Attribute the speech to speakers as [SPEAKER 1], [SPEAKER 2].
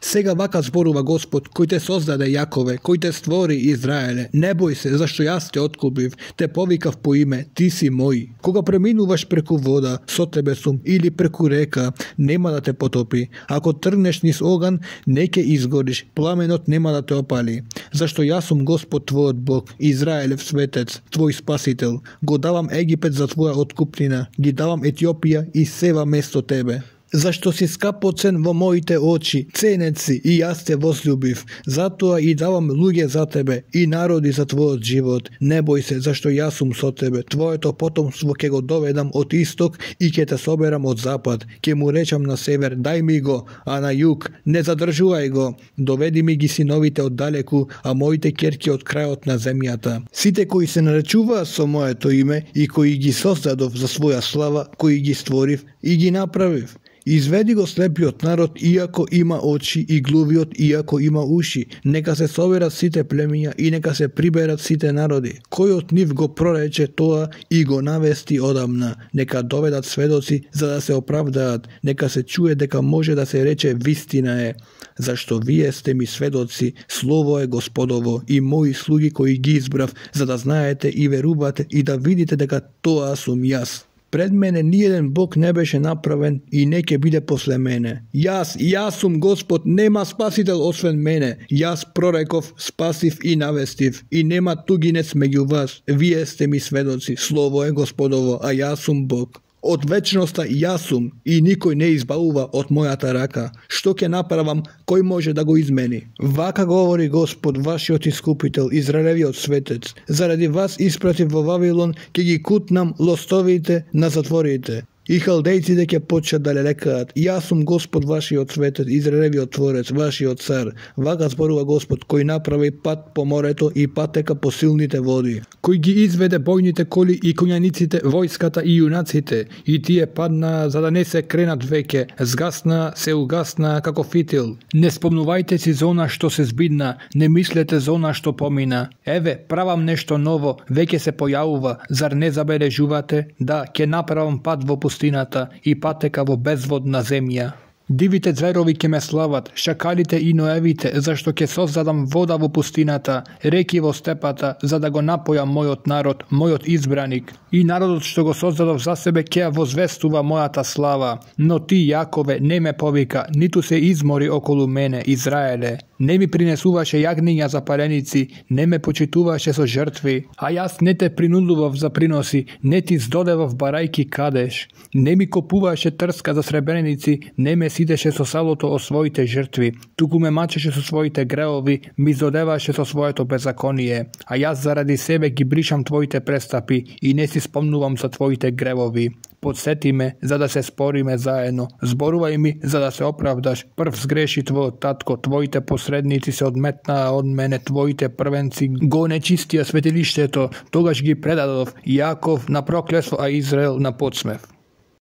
[SPEAKER 1] Сега вака зборува Господ, кој те создаде Јакове, кој те створи Израеле. Не бој се, зашто јас те откупив, те повикав по име, ти си мој. Кога преминуваш преку вода, со тебе сум, или преку река, нема да те потопи. Ако тргнеш низ оган, не ќе изгориш, пламенот нема да те опали. Зашто јас сум Господ твојот Бог, Израелев светец, твој спасител. Го давам Египет за твоја откупнина, ги давам Етиопија и сева место тебе. Зашто си скапоцен во моите очи, ценеци и јас те возлюбив. Затоа и давам луѓе за тебе и народи за твојот живот. Не бој се, зашто јас сум со тебе. Твоето потомство ќе го доведам од исток и ќе те соберам од запад. Ќе му речам на север, дај ми го, а на југ, не задржувај го. Доведи ми ги синовите од далеку, а моите керки од крајот на земјата. Сите кои се наречуваат со моето име и кои ги создадов за своја слава, кои ги створив и ги направив. Изведи го слепиот народ, иако има очи, и глувиот, иако има уши. Нека се соберат сите племиња и нека се приберат сите народи. Кој од нив го прорече тоа и го навести одамна. Нека доведат сведоци за да се оправдаат. Нека се чуе дека може да се рече вистина е. Зашто вие сте ми сведоци, слово е Господово и мои слуги кои ги избрав, за да знаете и верувате и да видите дека тоа сум јас. Пред мене ниеден Бог не беше направен и не ќе биде после мене. Јас, јас сум Господ, нема спасител освен мене. Јас прореков, спасив и навестив, и нема тугинец меѓу вас. Вие сте ми сведоци, слово е Господово, а јас сум Бог. Од вечноста јас сум и никој не избавува од мојата рака. Што ќе направам, кој може да го измени? Вака говори Господ, вашиот искупител, Израелевиот светец. Заради вас испратив во Вавилон, ќе ги кутнам лостовите на затворите. И халдејците ќе почнат да лелекаат, Јас сум Господ вашиот светец, Израелевиот творец, вашиот цар. Вака зборува Господ, кој направи пат по морето и патека по силните води. Кој ги изведе бојните коли и коњаниците, војската и јунаците. И тие падна за да не се кренат веќе. Згасна, се угасна како фитил. Не спомнувајте си зона што се збидна, не мислете зона што помина. Еве, правам нешто ново, веќе се појавува, зар не забележувате? Да, ќе направам пат во пустината пустината и патека во безводна земја. Дивите зверови ќе ме слават, шакалите и ноевите, зашто ќе создадам вода во пустината, реки во степата, за да го напојам мојот народ, мојот избраник. И народот што го создадов за себе ќе ја возвестува мојата слава. Но ти, Јакове, не ме повика, ниту се измори околу мене, Израеле. Не ми принесуваше јагниња за пареници, не ме почитуваше со жртви, а јас не те принудував за приноси, не ти здодевав барајки кадеш. Не ми копуваше трска за сребреници, не ме сидеше со салото о своите жртви, туку ме мачеше со своите греови, ми здодеваше со своето беззаконие, а јас заради себе ги бришам твоите престапи и не си спомнувам за твоите гревови. Подсети ме, за да се спориме заедно. Зборувај ми, за да се оправдаш. Прв сгреши твојот татко, твоите посредници се одметнаа од мене, твоите првенци го нечистија светилиштето, тогаш ги предадов Јаков на проклество, а Израел на подсмев.